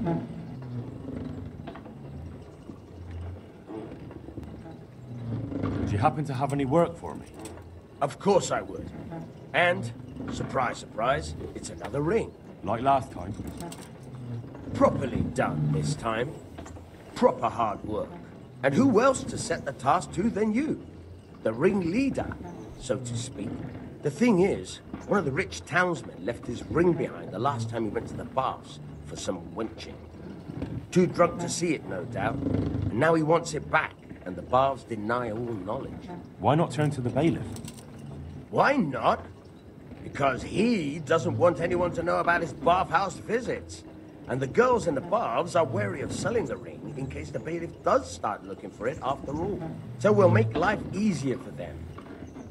Do you happen to have any work for me? Of course I would. And, surprise, surprise, it's another ring. Like last time? Properly done this time. Proper hard work. And who else to set the task to than you? The ring leader, so to speak. The thing is, one of the rich townsmen left his ring behind the last time he went to the baths for some wenching. Too drunk to see it, no doubt. And now he wants it back, and the baths deny all knowledge. Why not turn to the bailiff? Why not? Because he doesn't want anyone to know about his bathhouse visits. And the girls in the baths are wary of selling the ring in case the bailiff does start looking for it after all. So we'll make life easier for them.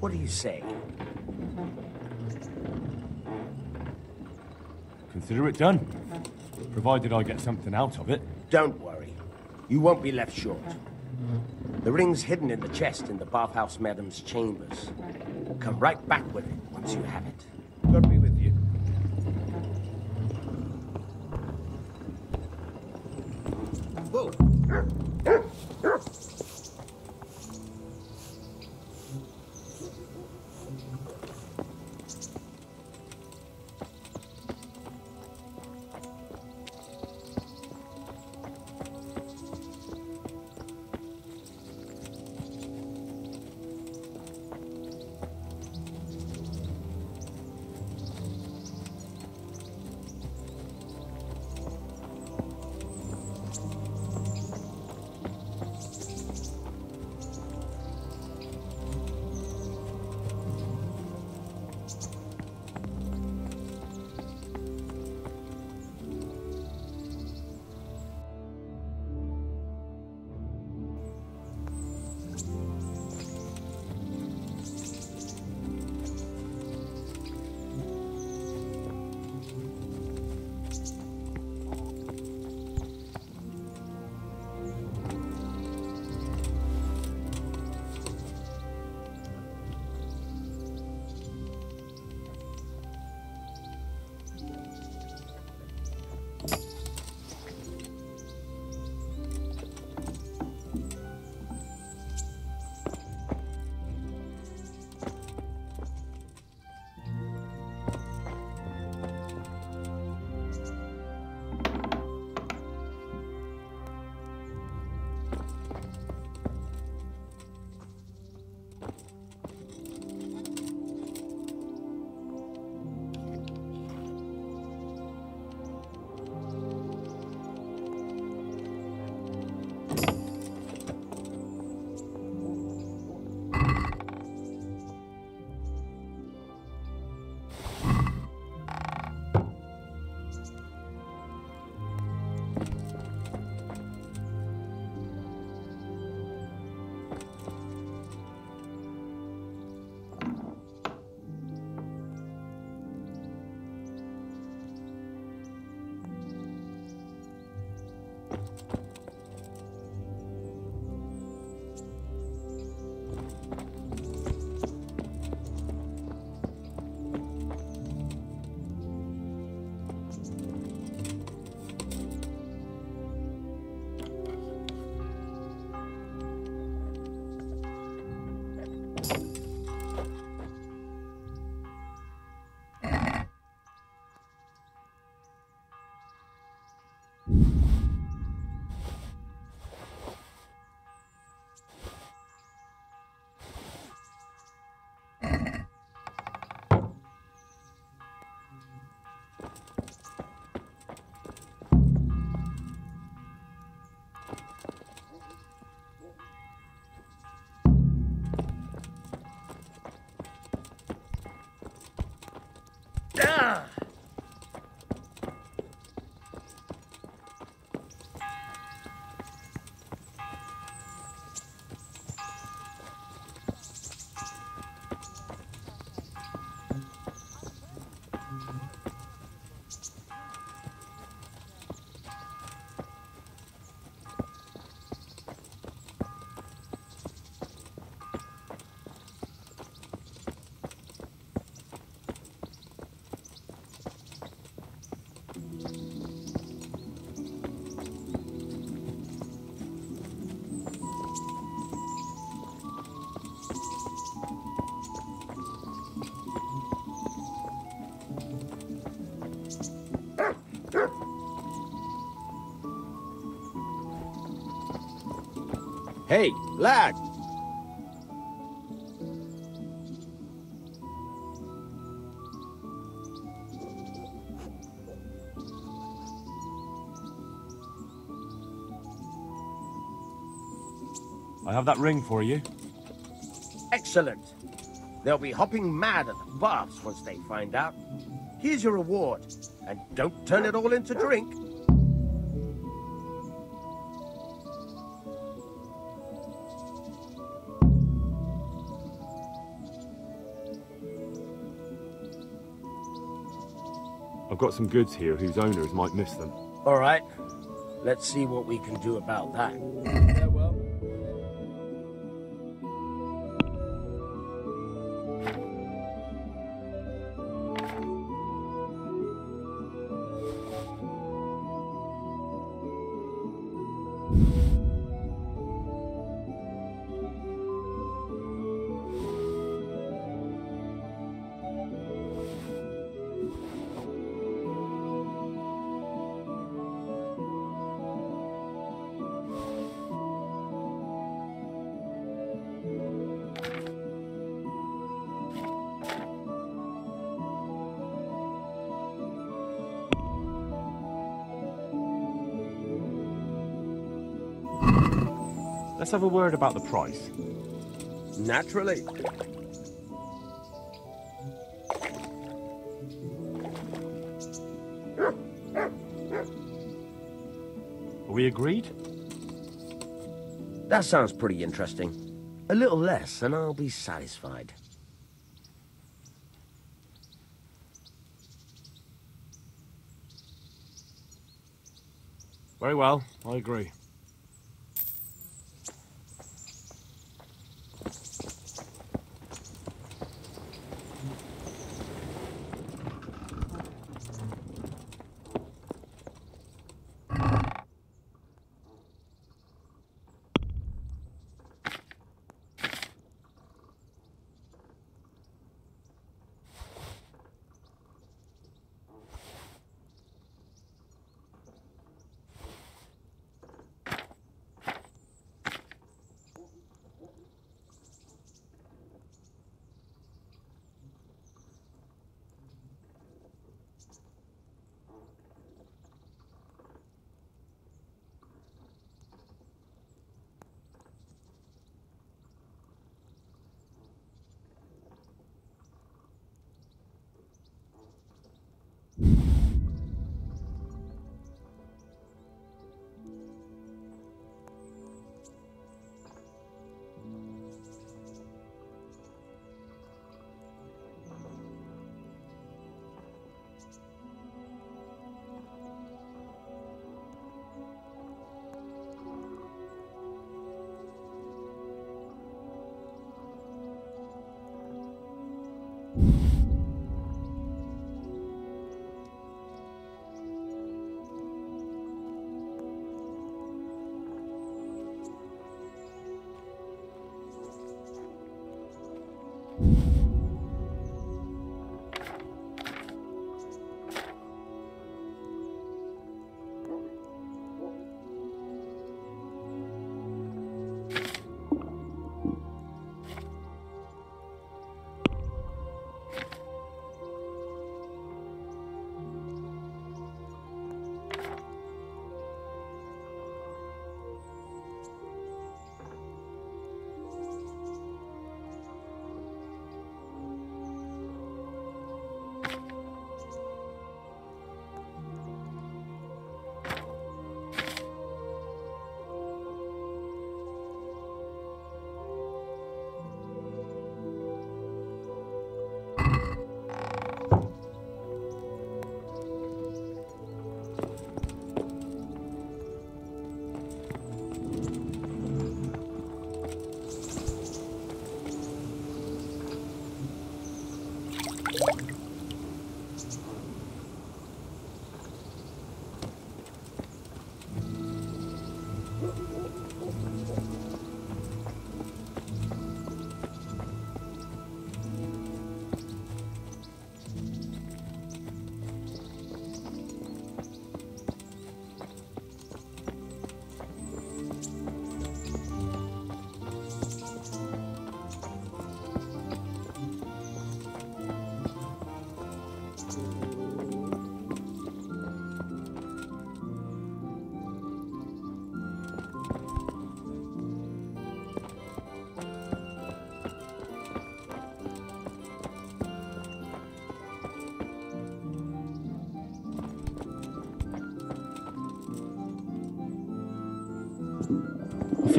What do you say? Consider it done. Provided I get something out of it. Don't worry. You won't be left short. The ring's hidden in the chest in the bathhouse madam's chambers. Come right back with it once you have it. God be with you. Whoa. Hey, lad! I have that ring for you. Excellent. They'll be hopping mad at the baths once they find out. Here's your reward, and don't turn it all into drink. Got some goods here whose owners might miss them. All right. Let's see what we can do about that. Let's have a word about the price. Naturally. Are we agreed? That sounds pretty interesting. A little less, and I'll be satisfied. Very well, I agree.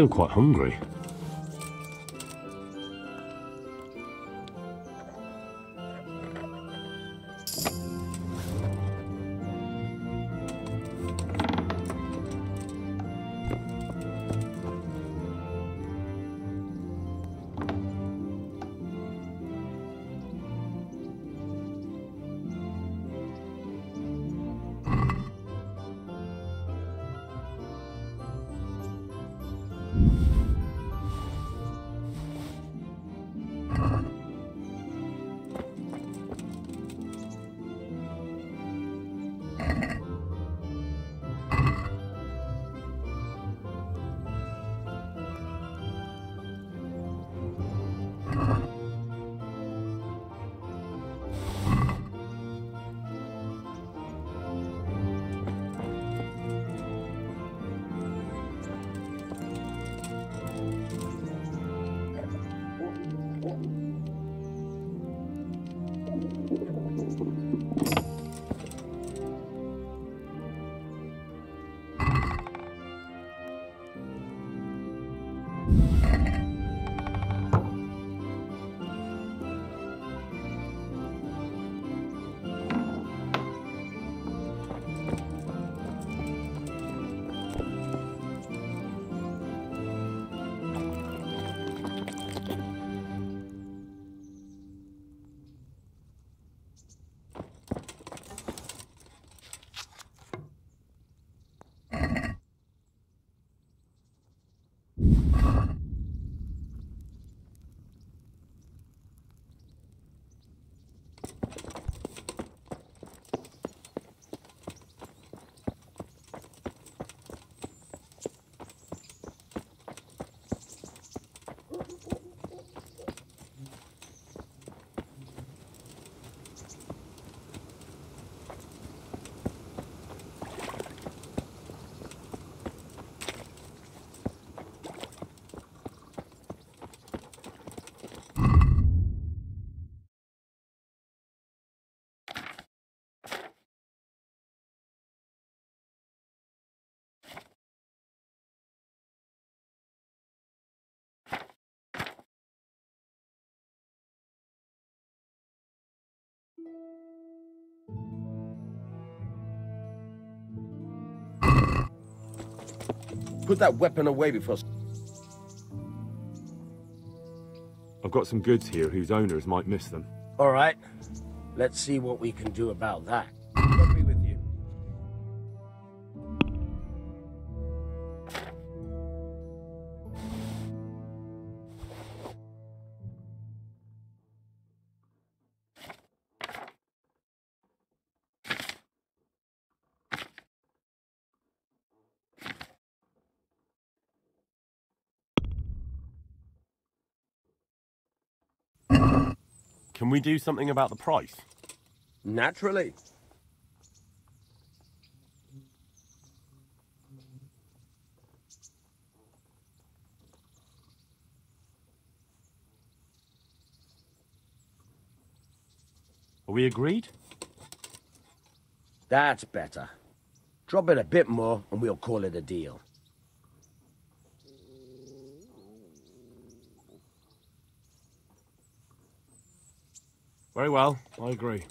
Feel quite hungry. Put that weapon away before... I've got some goods here whose owners might miss them. All right. Let's see what we can do about that. Can we do something about the price? Naturally. Are we agreed? That's better. Drop it a bit more and we'll call it a deal. Very well, I agree.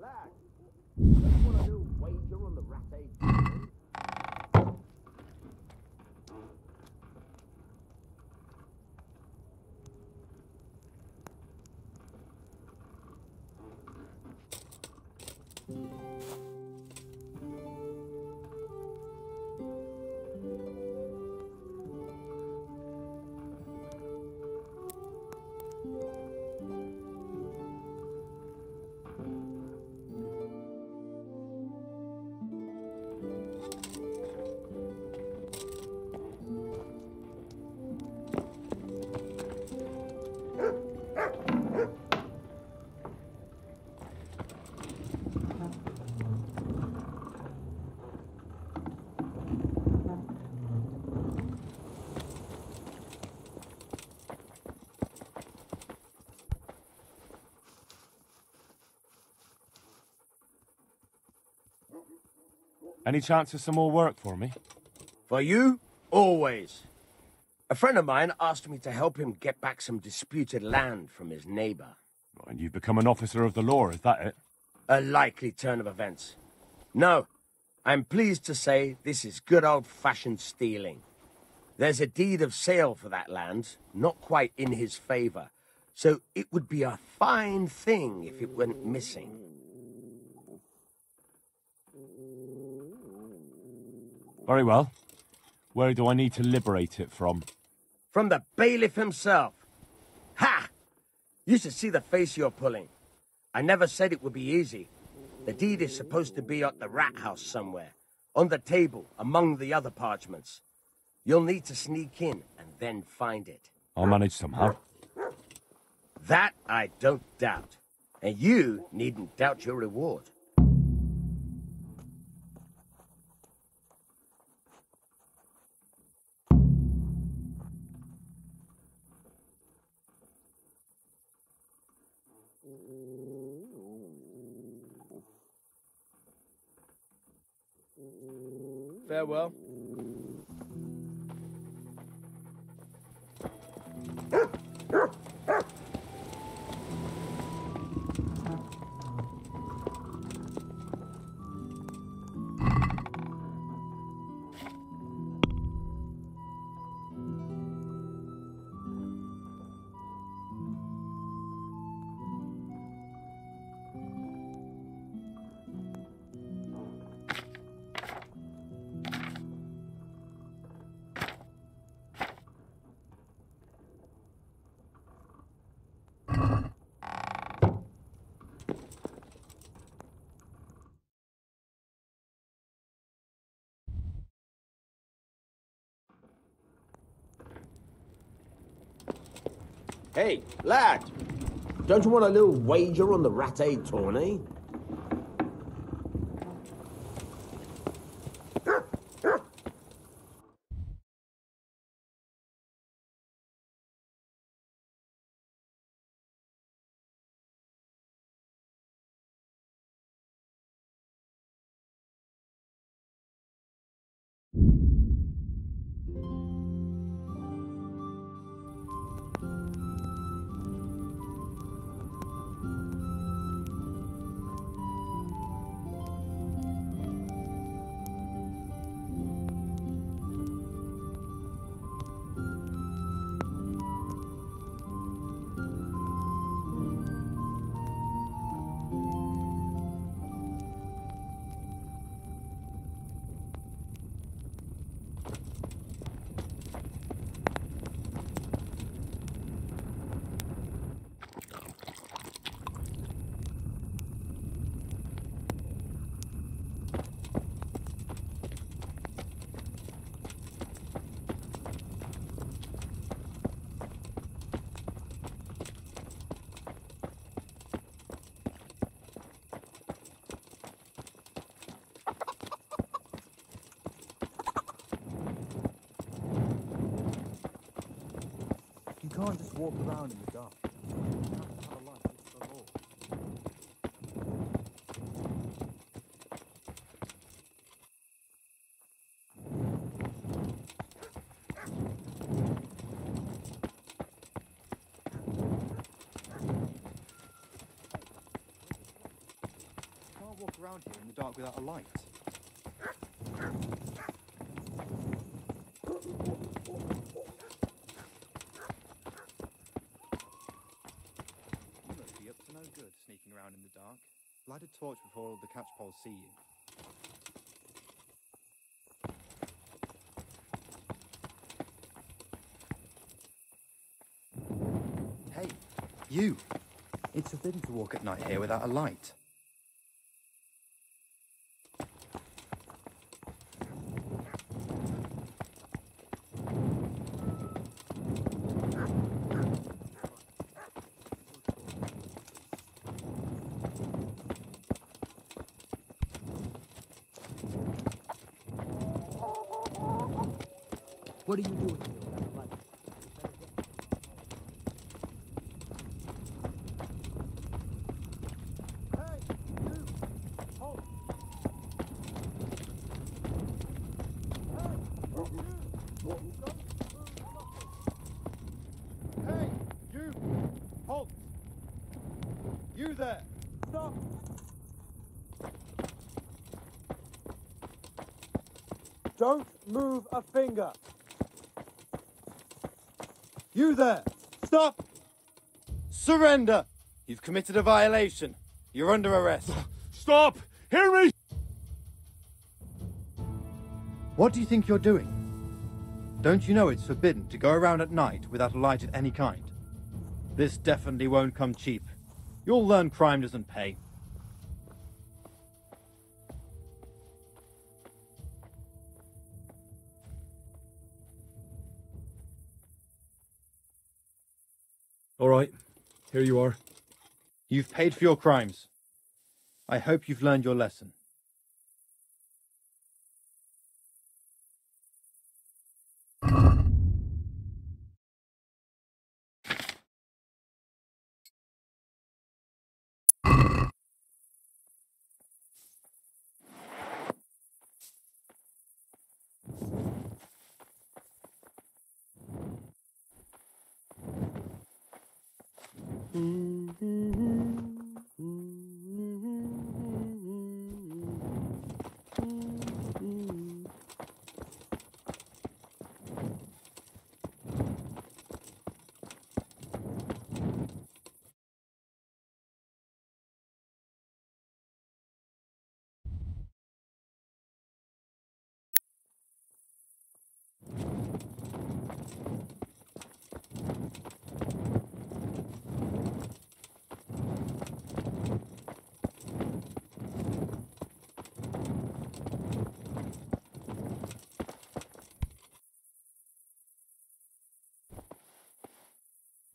Hey, lad. Don't want Any chance of some more work for me? For you, always. A friend of mine asked me to help him get back some disputed land from his neighbor. And you've become an officer of the law, is that it? A likely turn of events. No, I'm pleased to say this is good old-fashioned stealing. There's a deed of sale for that land, not quite in his favor, so it would be a fine thing if it went missing. Very well. Where do I need to liberate it from? From the bailiff himself. Ha! You should see the face you're pulling. I never said it would be easy. The deed is supposed to be at the rat house somewhere, on the table, among the other parchments. You'll need to sneak in and then find it. I'll manage somehow. That I don't doubt. And you needn't doubt your reward. Hey, lad! Don't you want a little wager on the Rattay tourney? Without a light. You must be up to no good sneaking around in the dark. Light a torch before all the catchpoles see you. Hey, you! It's forbidden to walk at night here without a light. What are you doing here without a light? Hey, you! Halt! You there! Stop! Don't move finger! You there! Stop! Surrender! You've committed a violation. You're under arrest. Stop! Hear me! What do you think you're doing? Don't you know it's forbidden to go around at night without a light of any kind? This definitely won't come cheap. You'll learn crime doesn't pay. Here you are. You've paid for your crimes. I hope you've learned your lesson.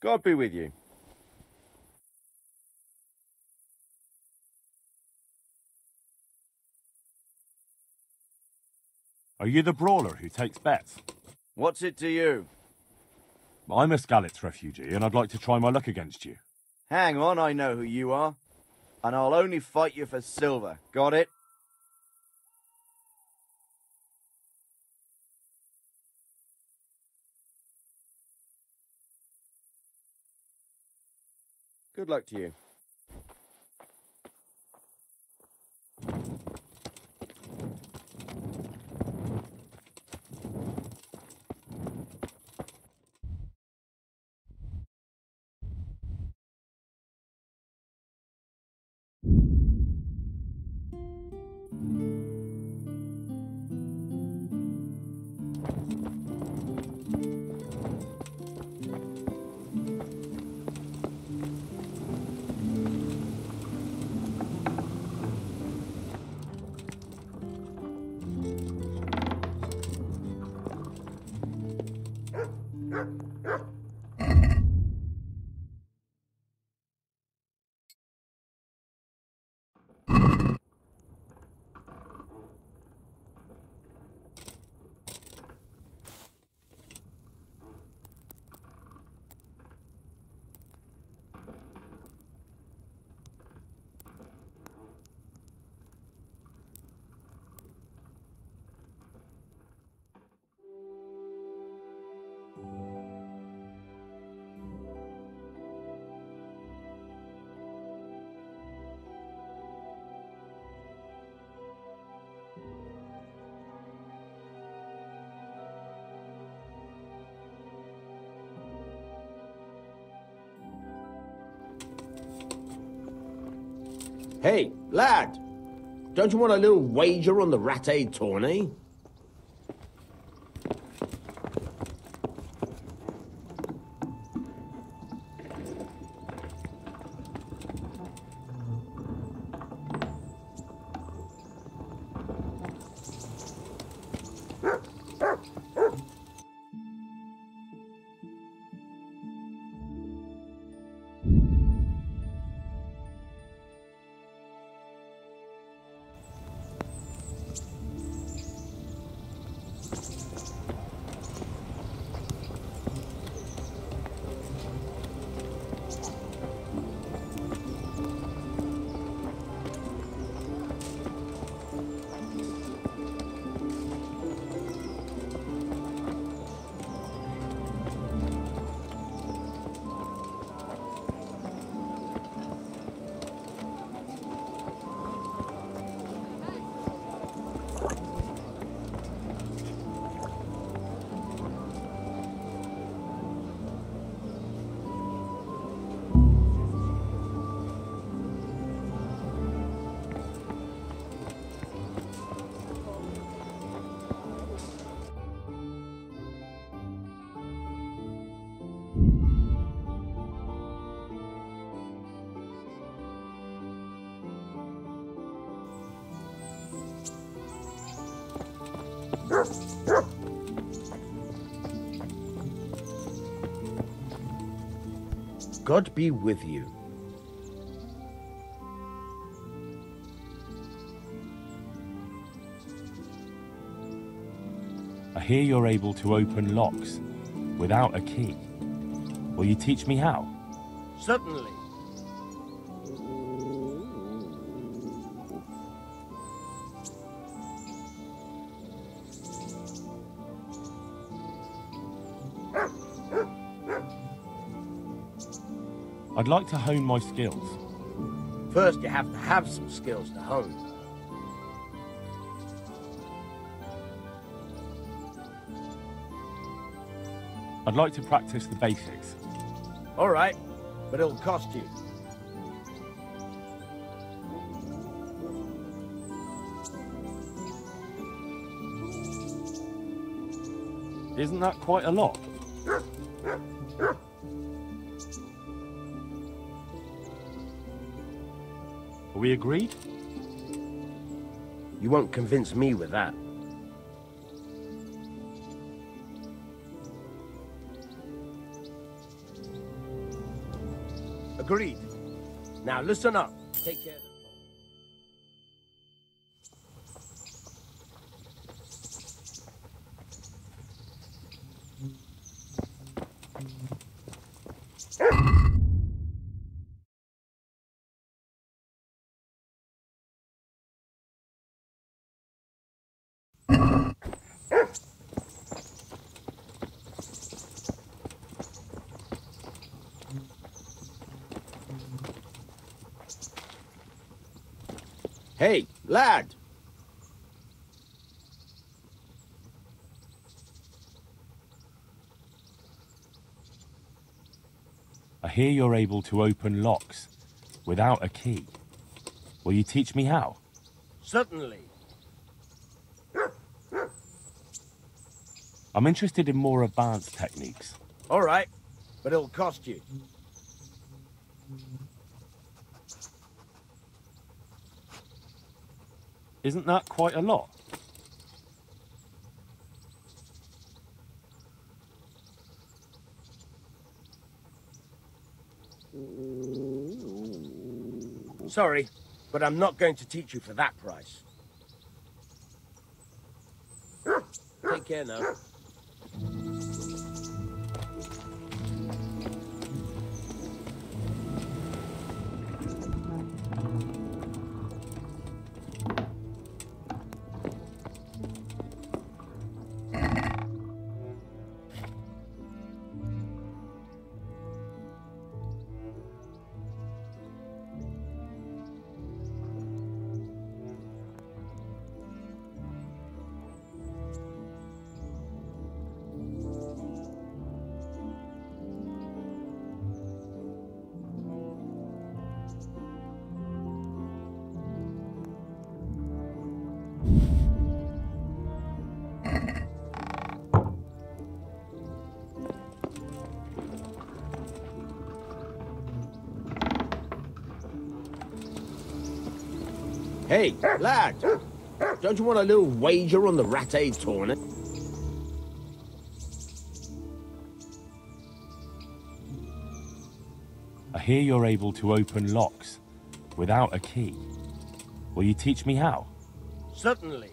God be with you. Are you the brawler who takes bets? What's it to you? I'm a Skalitz refugee, and I'd like to try my luck against you. Hang on, I know who you are. And I'll only fight you for silver. Got it? Good luck to you. Hey, lad! Don't you want a little wager on the Rattay tourney? Eh? God be with you. I hear you're able to open locks without a key. Will you teach me how? Certainly. I'd like to hone my skills. First, you have to have some skills to hone. I'd like to practice the basics. All right, but it'll cost you. Isn't that quite a lot? Are we agreed? You won't convince me with that. Agreed. Now listen up. Take care. Lad! I hear you're able to open locks without a key. Will you teach me how? Certainly. I'm interested in more advanced techniques. All right, but it'll cost you. Isn't that quite a lot? Sorry, but I'm not going to teach you for that price. Take care now. Hey, lad! Don't you want a little wager on the Rattay tournament? I hear you're able to open locks without a key. Will you teach me how? Certainly.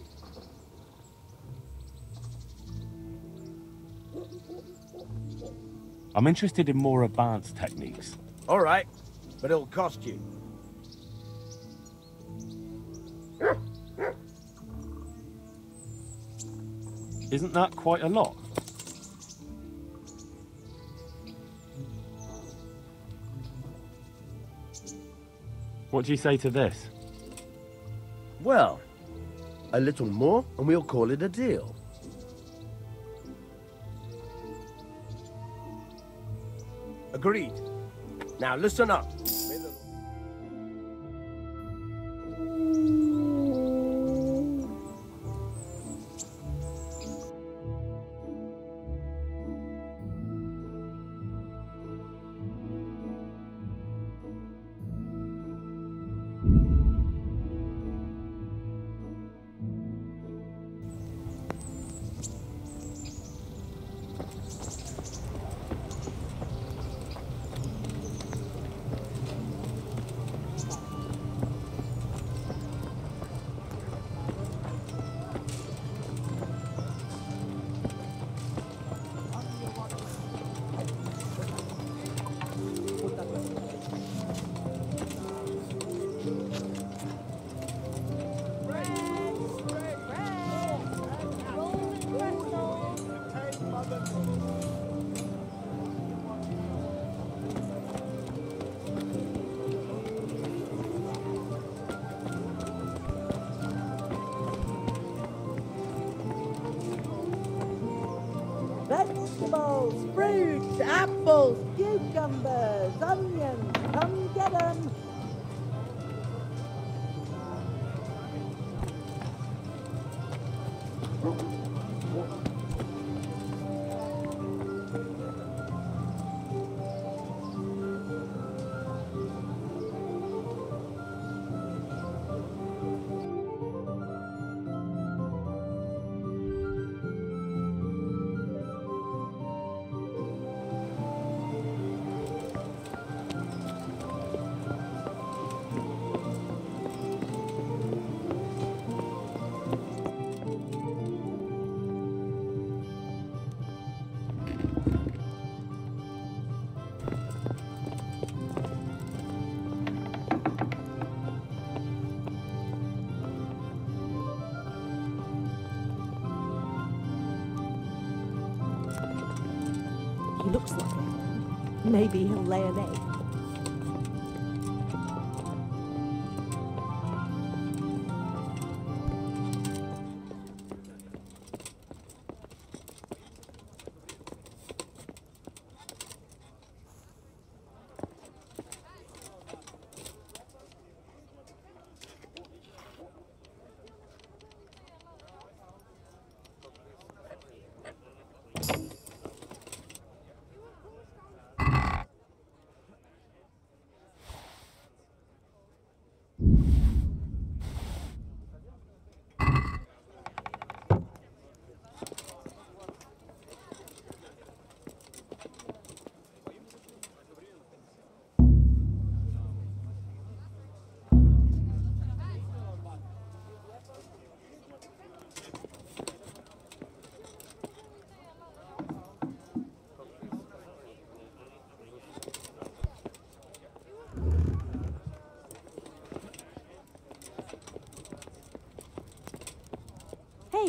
I'm interested in more advanced techniques. All right, but it'll cost you. Isn't that quite a lot? What do you say to this? Well, a little more and we'll call it a deal. Agreed. Now listen up. Cucumbers, onions. Come get 'em. Lay an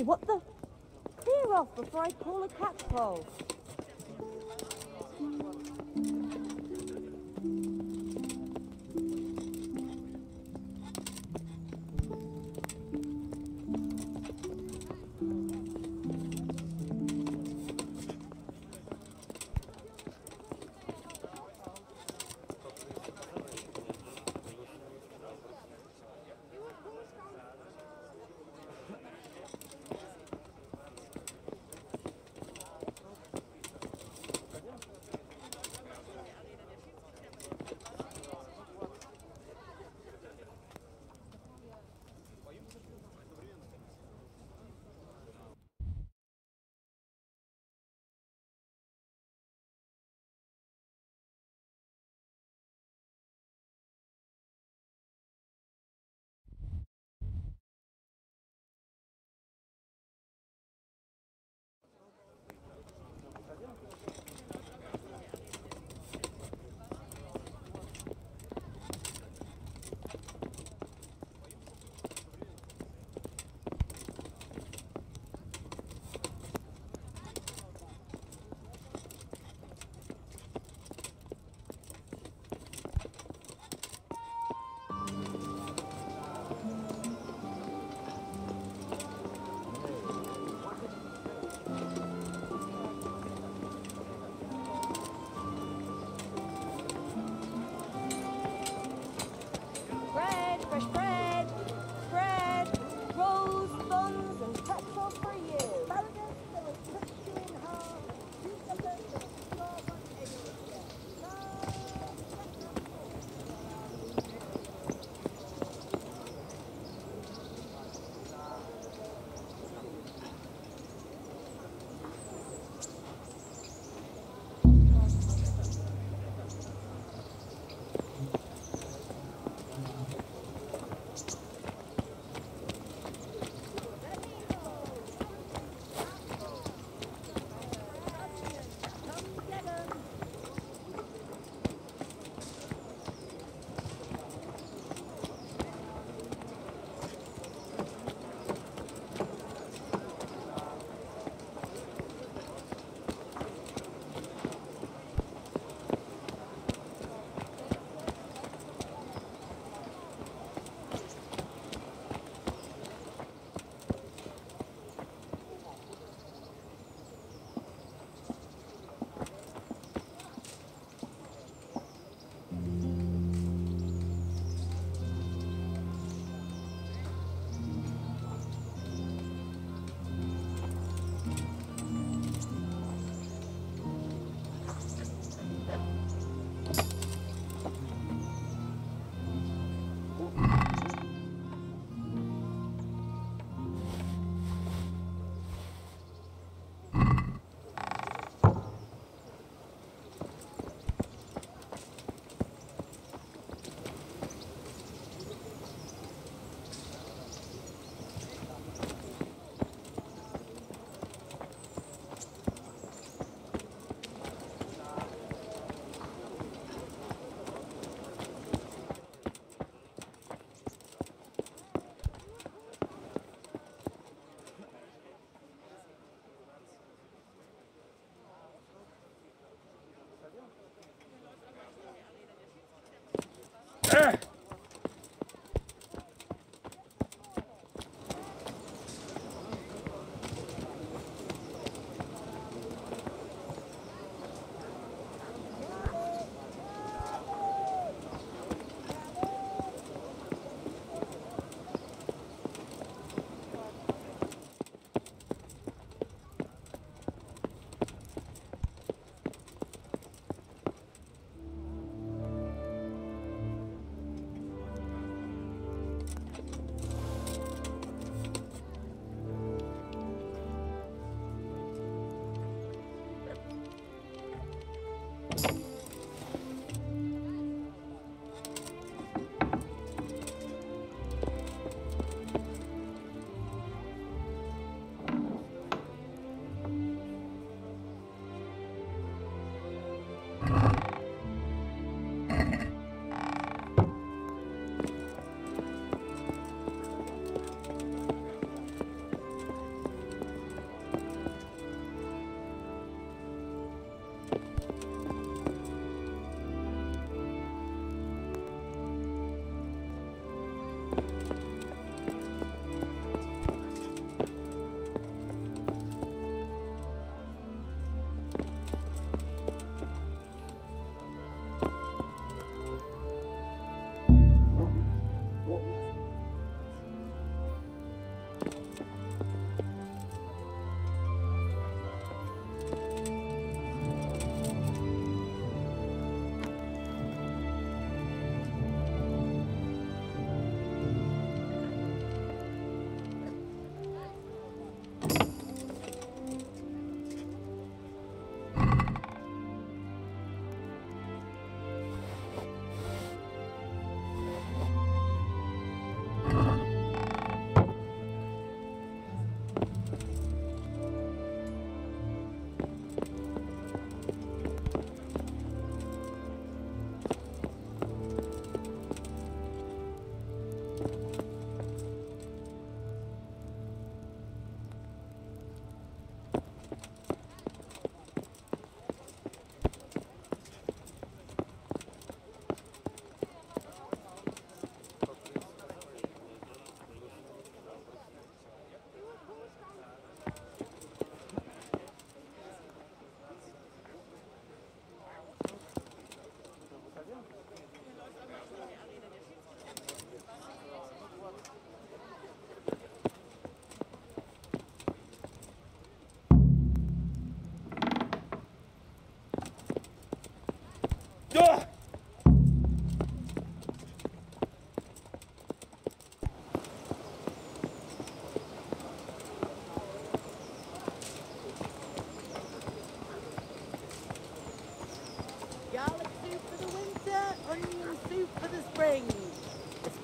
what the? Clear off before I call a catcall. Garlic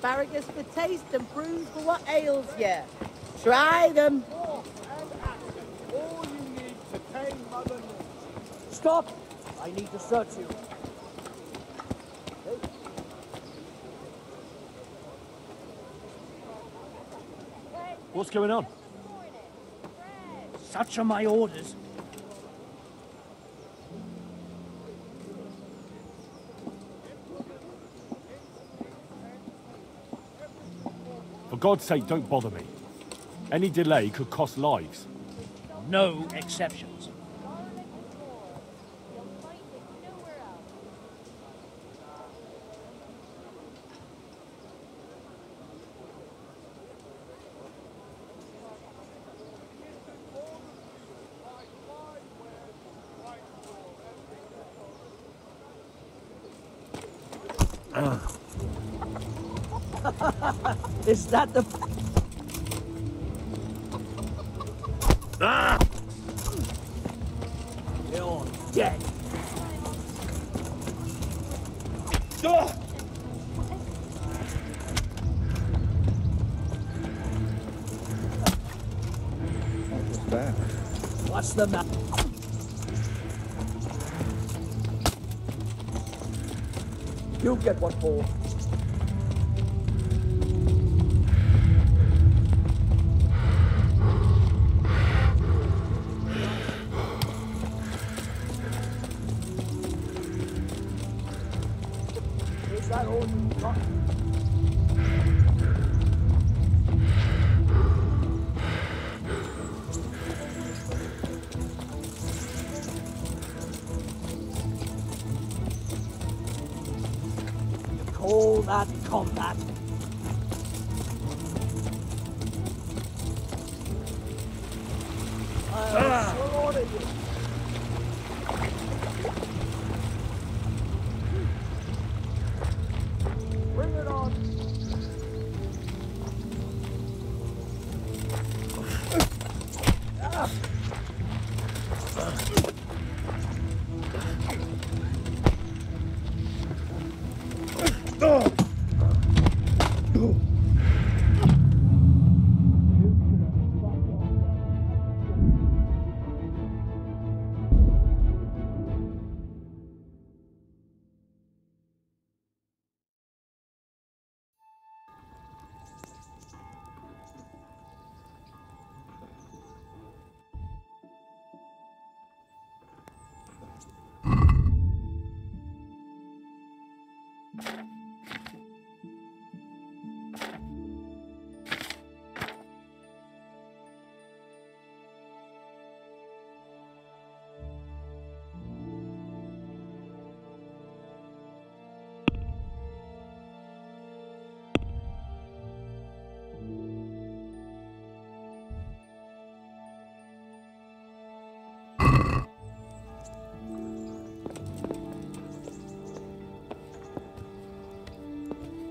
Asparagus for taste and prunes for what ails you. Try them. All you need to tame Mother Stop! I need to search you. What's going on? Such are my orders. God's sake, don't bother me. Any delay could cost lives. No exceptions. Ah. Is that the... Ah! You're dead. What's the matter? You get what for.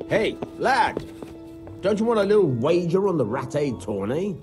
Hey, lad! Don't you want a little wager on the Rattay eh? tourney?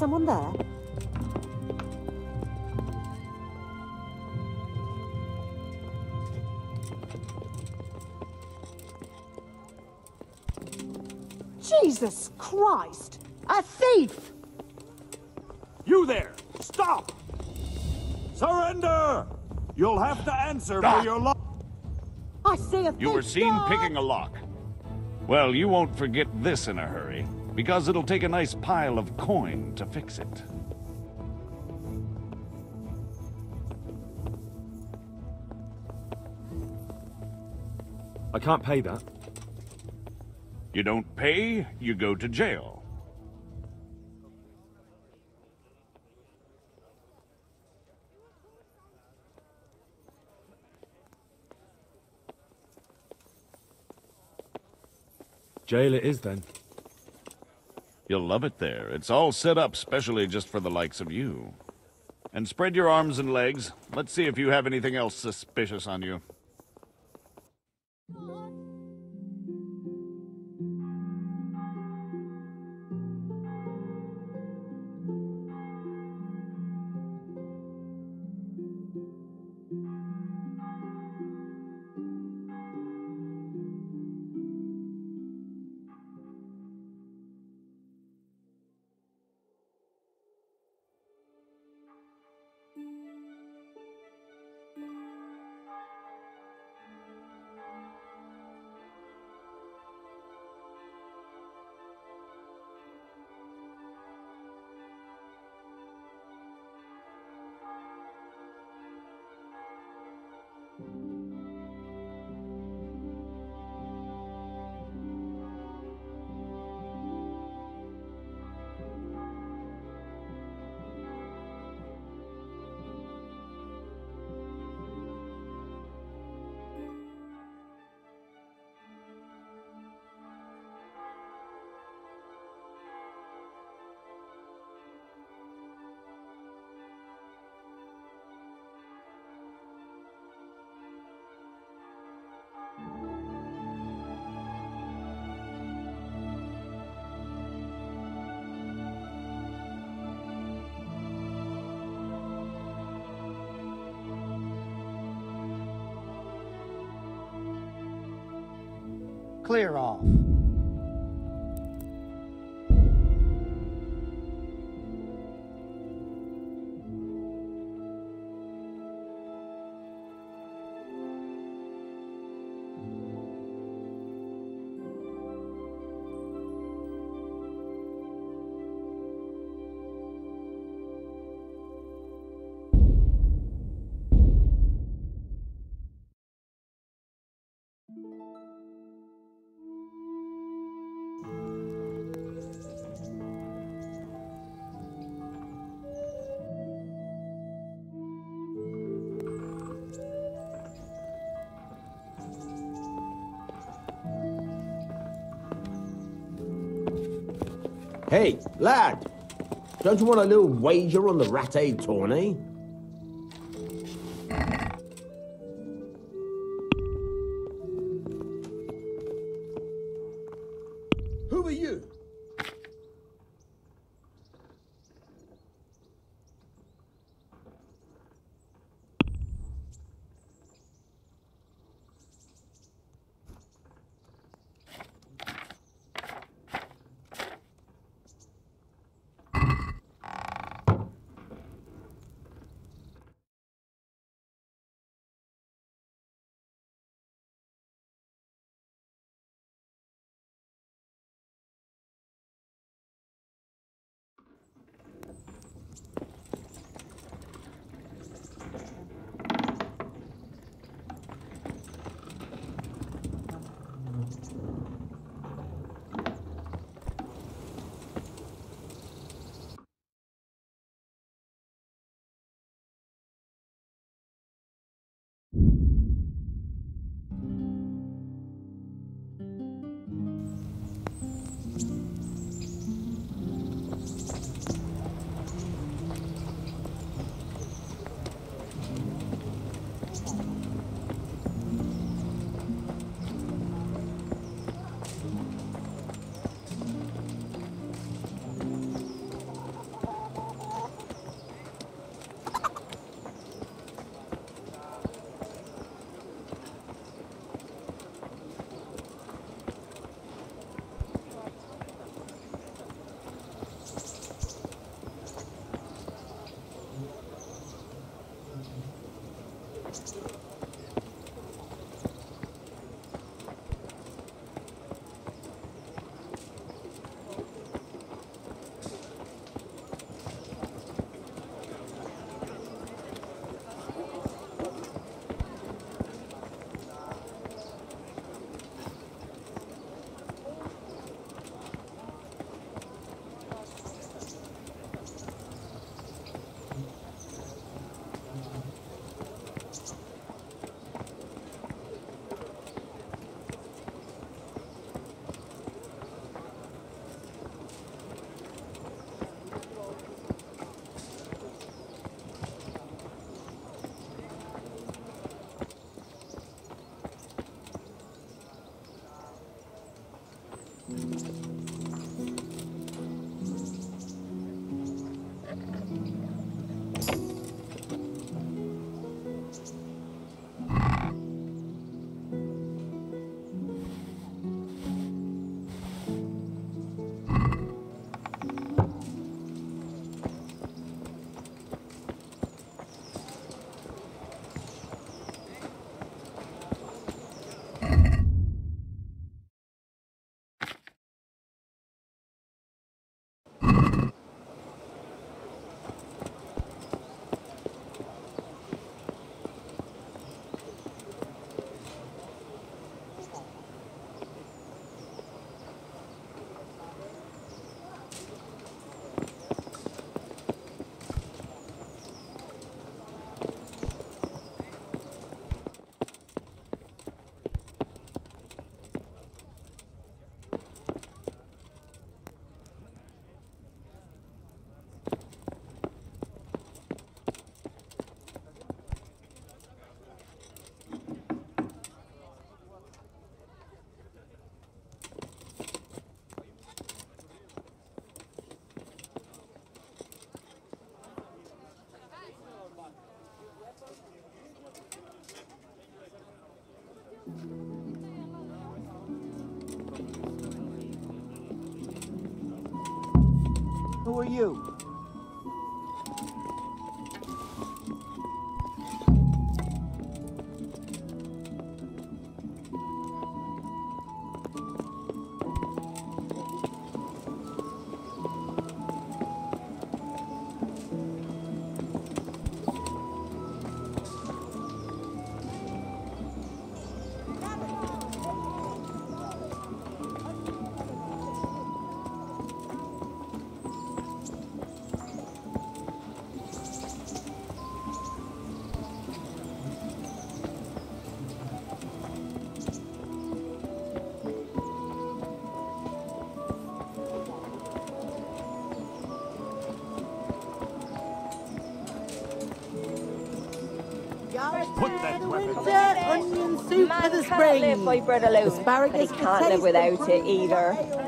Someone there? Jesus Christ! A thief! You there! Stop! Surrender! You'll have to answer for your life. I see a thief! You were seen Guard! picking a lock. Well, you won't forget this in a hurry, because it'll take a nice pile of coin to fix it. I can't pay that. You don't pay, you go to jail. Jail it is then. You'll love it there. It's all set up specially just for the likes of you. And spread your arms and legs. Let's see if you have anything else suspicious on you. Clear off. Hey, lad! Don't you want a little wager on the Rattay eh, tourney? Who are you? For the spring. live by bread alone, Asparagus but he can't live without it either.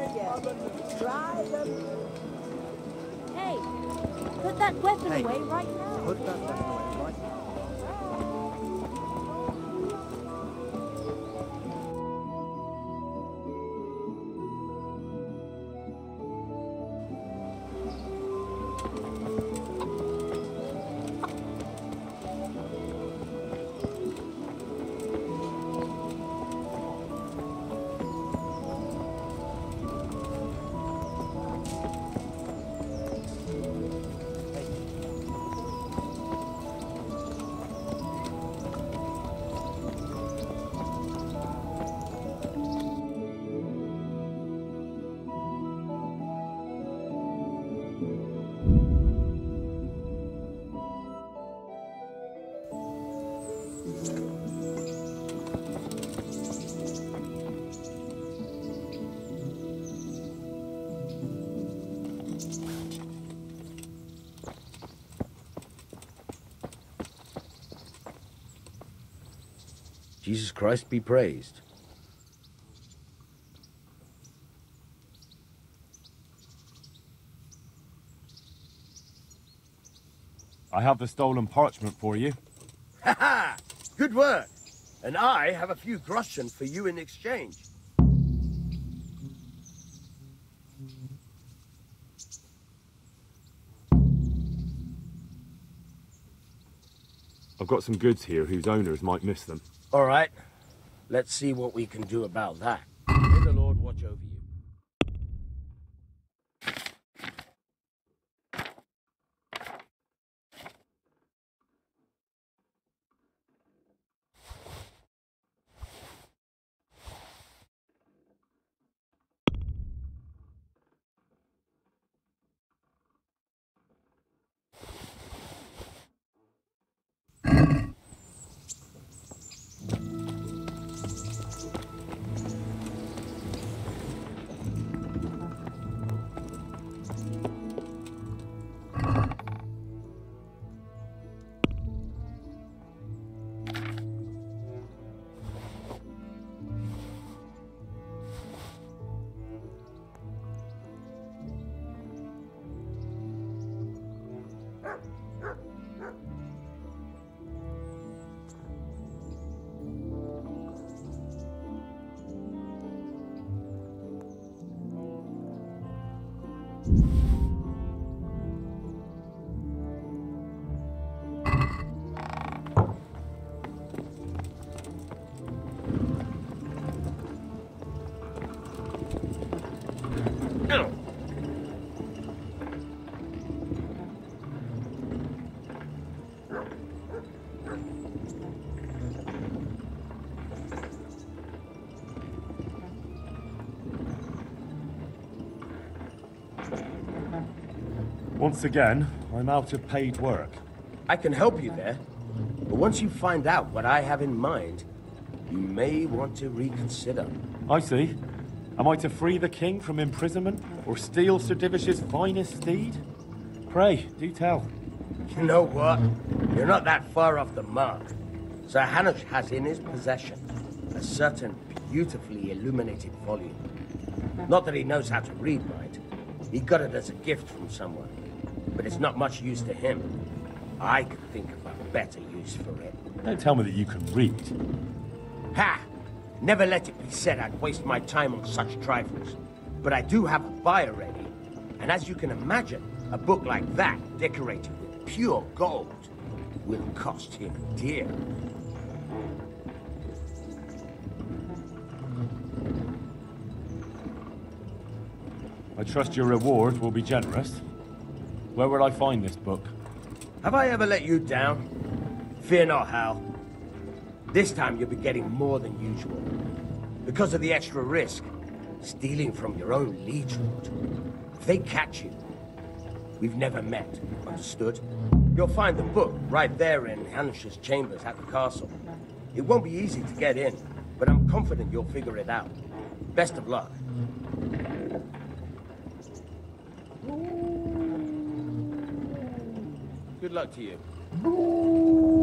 Jesus Christ be praised. I have the stolen parchment for you. Ha ha! Good work. And I have a few groschen for you in exchange. Got some goods here whose owners might miss them. All right. Let's see what we can do about that. Once again, I'm out of paid work. I can help you there. But once you find out what I have in mind, you may want to reconsider. I see. Am I to free the king from imprisonment or steal Sir Divish's finest steed? Pray, do tell. You know what? You're not that far off the mark. Sir Hanush has in his possession a certain beautifully illuminated volume. Not that he knows how to read, mind. He got it as a gift from someone. But it's not much use to him. I could think of a better use for it. Don't tell me that you can read. Ha! Never let it be said I'd waste my time on such trifles. But I do have a buyer ready. And as you can imagine, A book like that, decorated with pure gold, will cost him dear. I trust your reward will be generous. Where will I find this book? Have I ever let you down? Fear not, Hal. This time you'll be getting more than usual. Because of the extra risk. Stealing from your own liege lord. If they catch you, we've never met, understood? You'll find the book right there in Hanush's chambers at the castle. It won't be easy to get in, but I'm confident you'll figure it out. Best of luck. Good luck to you.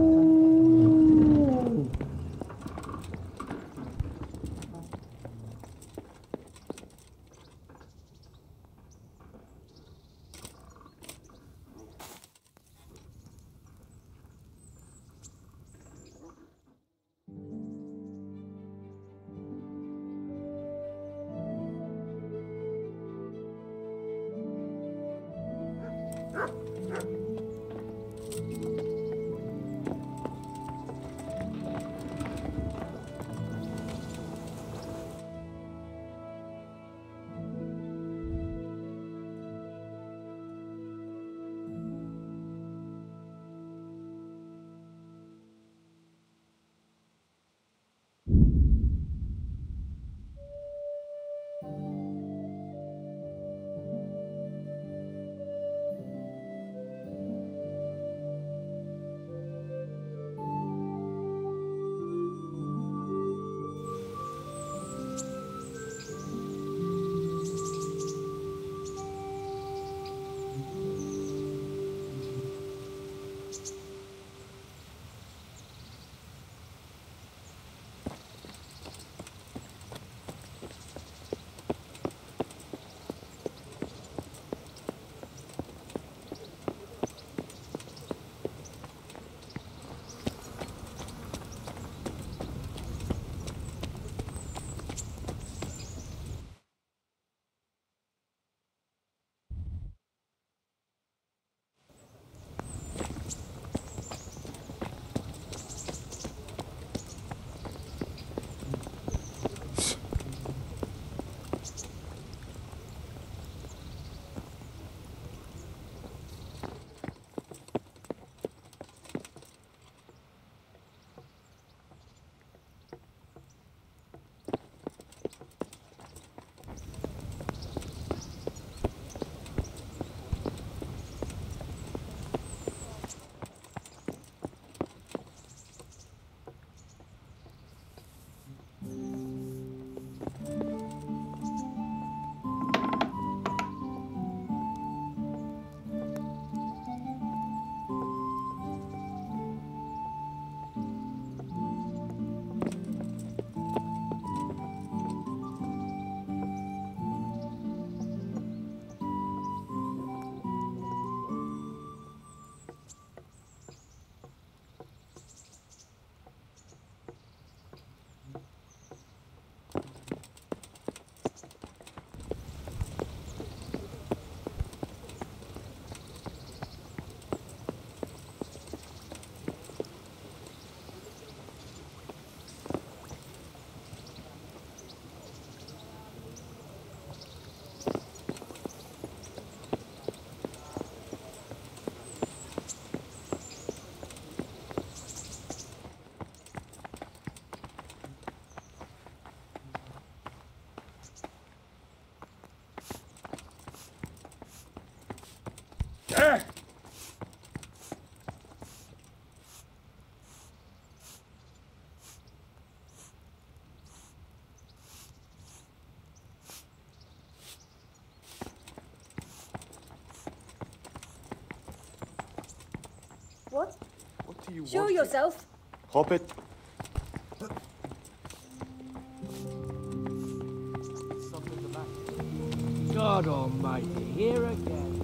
Do you Show want? yourself. Hop it. Something the matter. God almighty, here again.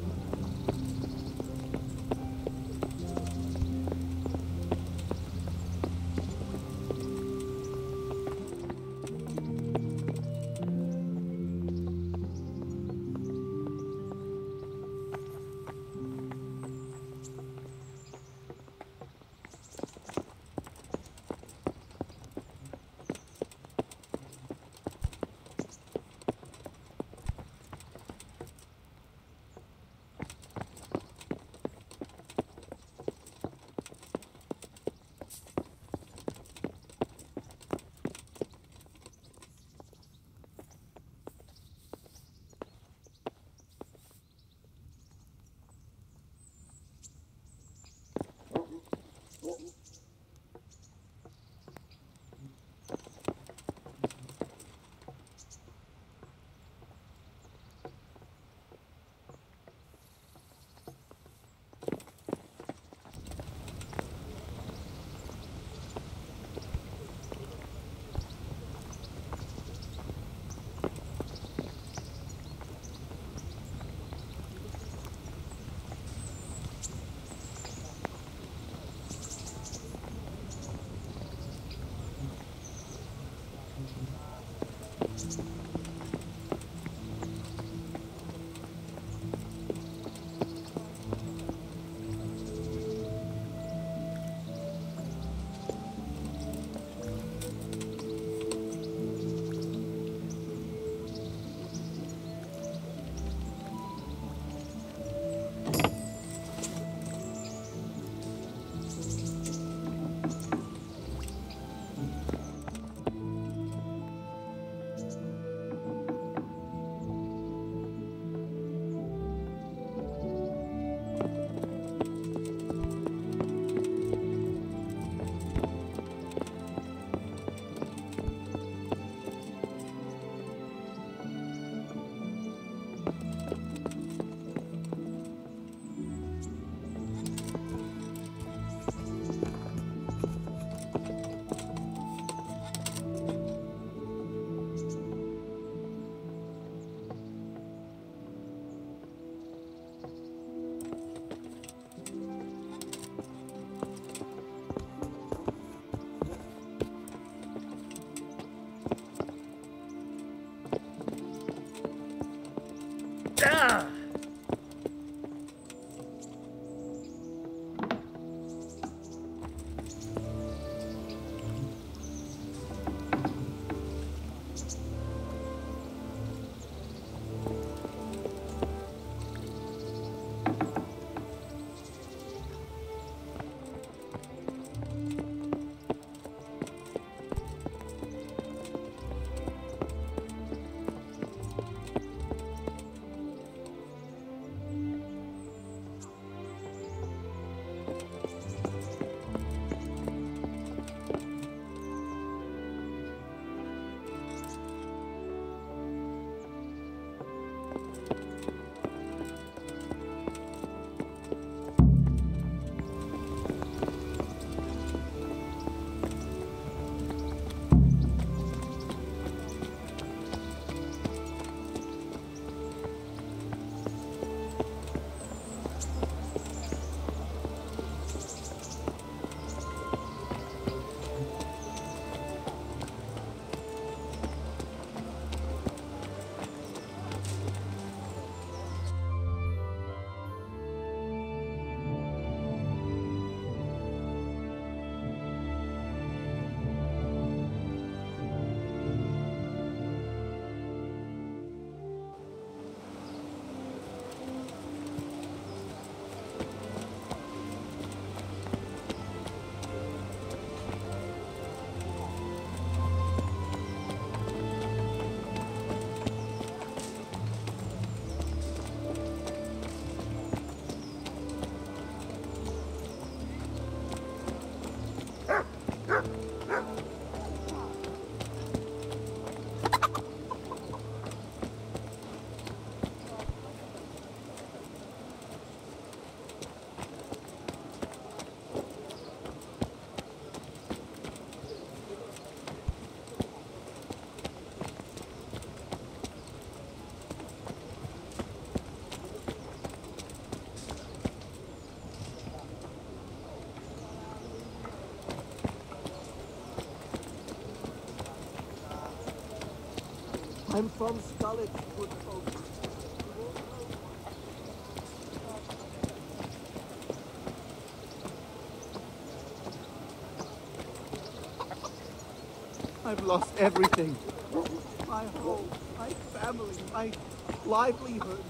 I'm from folk. I've lost everything. My home, my family, my livelihood.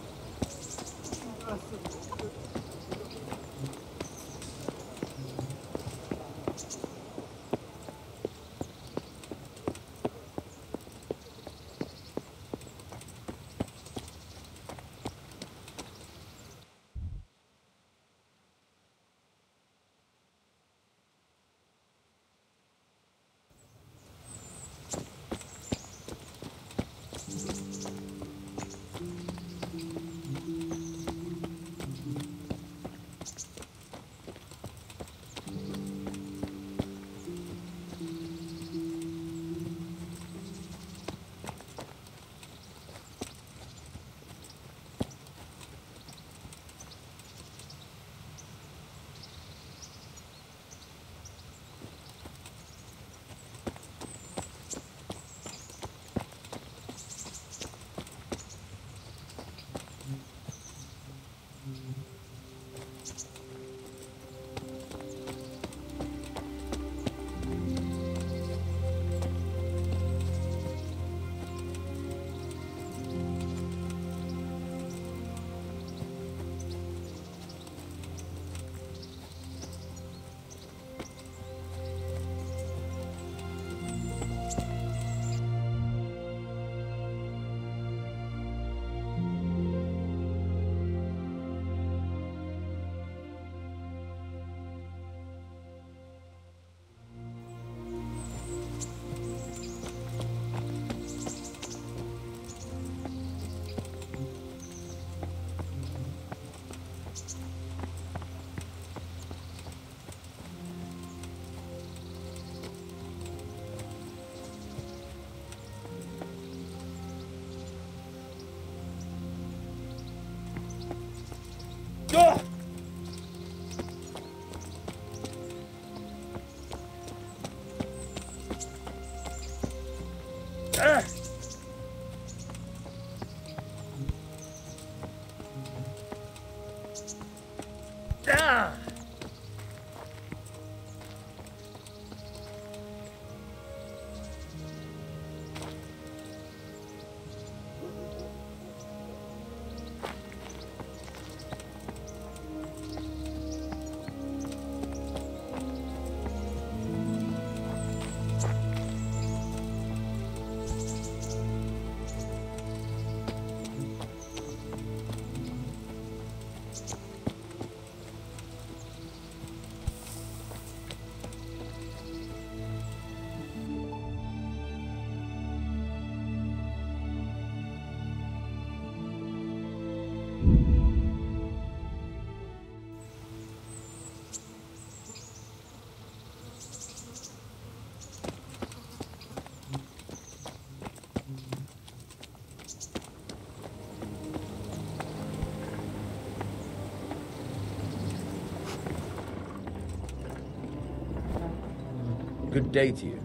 Good day to you.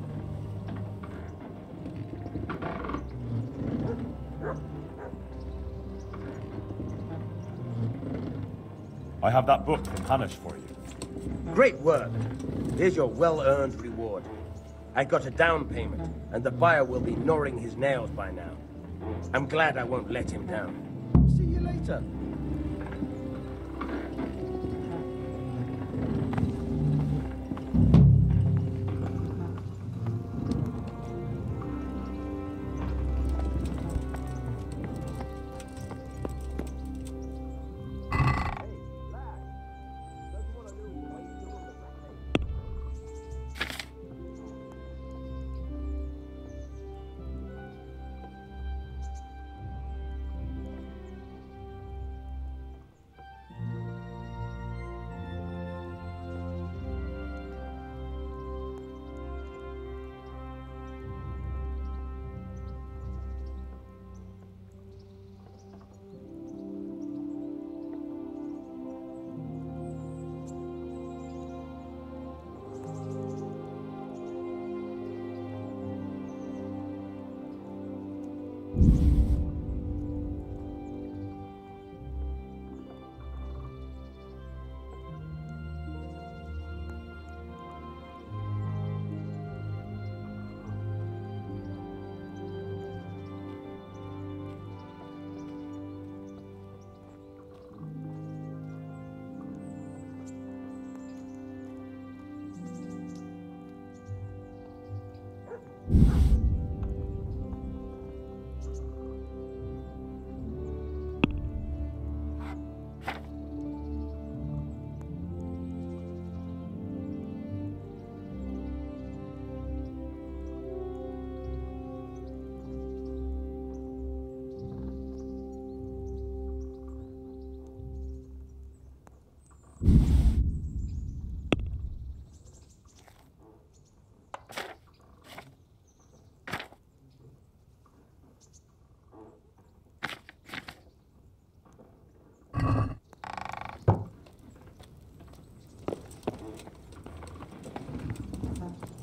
I have that book from Hanush for you. Great work. Here's your well-earned reward. I got a down payment, and the buyer will be gnawing his nails by now. I'm glad I won't let him down.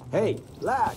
Hey, lad!